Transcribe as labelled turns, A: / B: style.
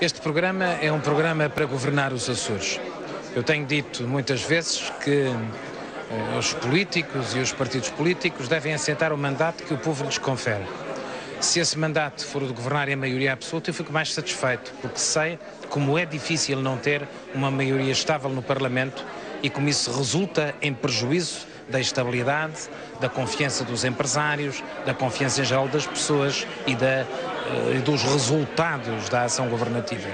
A: Este programa é um programa para governar os Açores. Eu tenho dito muitas vezes que eh, os políticos e os partidos políticos devem assentar o mandato que o povo lhes confere. Se esse mandato for o de governar em maioria absoluta, eu fico mais satisfeito, porque sei como é difícil não ter uma maioria estável no Parlamento e como isso resulta em prejuízo da estabilidade, da confiança dos empresários, da confiança em geral das pessoas e da, eh, dos resultados da ação governativa.